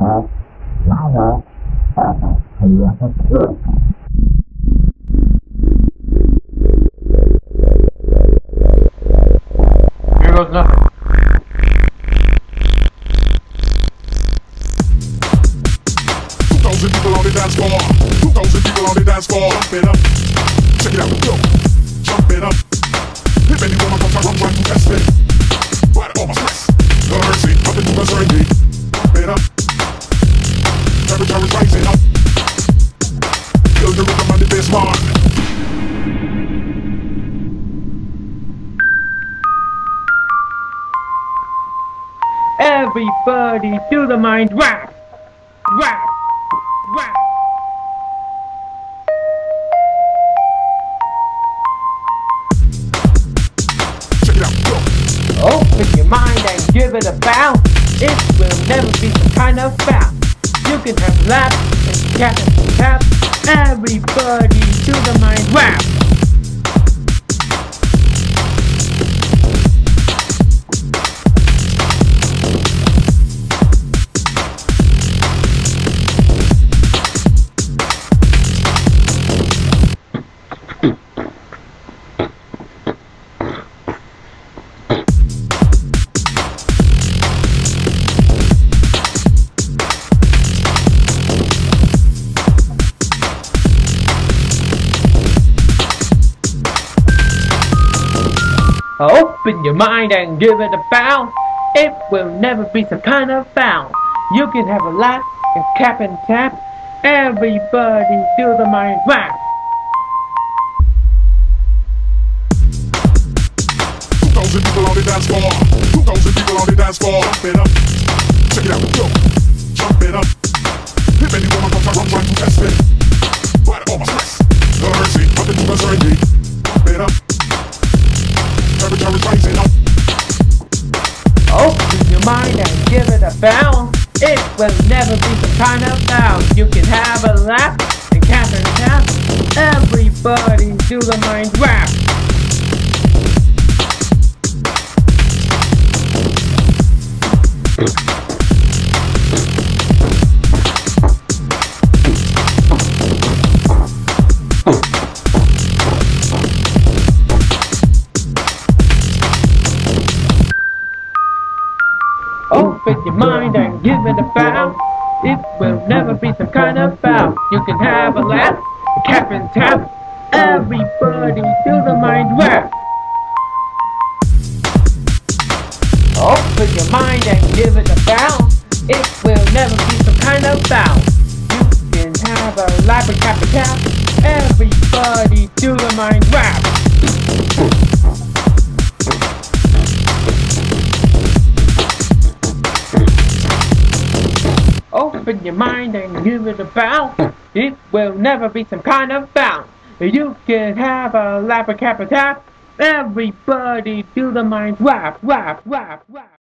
Phật, nó là, thì nó Temperature is rising up. Feel the rhythm the bass. Everybody do the mind rap! Rap! Rap! Check it out. Go. Open your mind and give it a bounce. It will never be some kind of foul. Can have laps and cap and tap. Everybody do the mind rap! Open your mind and give it a bounce. It will never be some kind of foul. You can have a laugh and cap and tap. Everybody do the mind rap. Two thousand people on the dance floor. Two thousand people on the dance floor. Jump it up. Check it out. Jump it up. Any woman it a. It will never be some kind of foul. You can have a laugh and cap and tap. Everybody do the mind rap. Open your mind and give it a bounce. It will never be some kind of foul. You can have a laugh, a cap and tap. Everybody do the mind rap. Open oh, your mind and give it a bounce. It will never be some kind of foul. You can have a laugh, a cap and tap. Everybody do the mind rap. Open your mind and give it a bounce. It will never be some kind of bounce. You can have a lap, a cap, a tap. Everybody do the mind rap, rap, rap, rap.